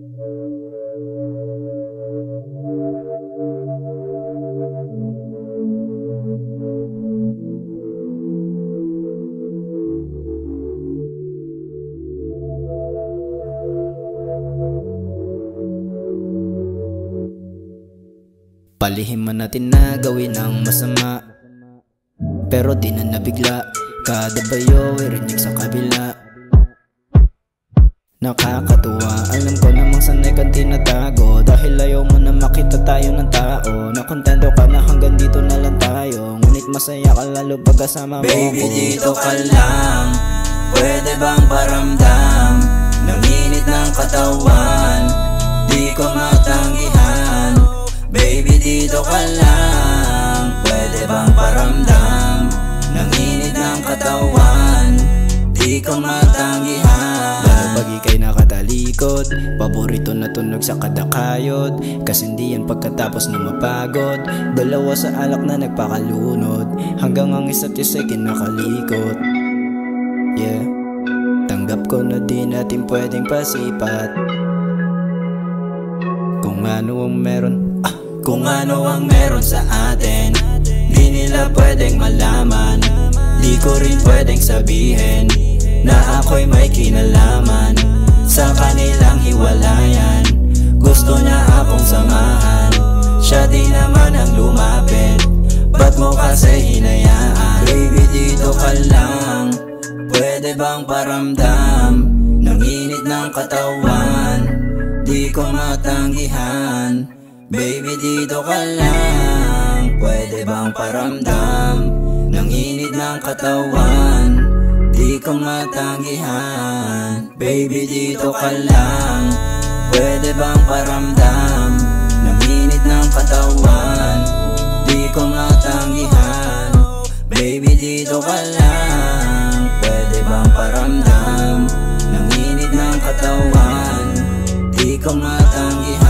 Palihim man natin na gawin ang masama Pero di na nabigla. Kada bayo irinig sa kabila. Nakakatuwa tinatago Dahil ayaw mo na makita tayo ng tao. Nakontento ka na hanggang dito na lang tayo. Ngunit masaya ka lalo pag kasama mo Baby ko. dito ka lang. Pwede bang paramdam? Ng init ng katawan. Di ko matanggihan. Baby dito ka lang. Pwede bang paramdam? Ng init ng katawan. Di ko matanggihan pag ikay nakatalikod. Paborito na tunog sa kadakayod Kasi hindi yan pagkatapos na mapagod. Dalawa sa alak na nagpakalunod Hanggang ang isa't isa'y kinakalikot. Yeah Tanggap ko na di natin pwedeng pasipat. Kung ano ang meron Ah, Kung ano ang meron sa atin Di nila pwedeng malaman. Di ko rin pwedeng sabihin Na ako'y may kinalaman samahan. Siya di naman ang lumapit. Ba't mo kasi hinayaan? Baby dito ka lang. Pwede bang paramdam Ng init ng katawan? Di ko matanggihan. Baby dito ka lang. Pwede bang paramdam Ng init ng katawan? Di ko matanggihan. Baby dito ka lang. Pwede bang paramdam Baby dito ka lang. Pwede bang paramdam? Ng init ng katawan. Di ko matanggihan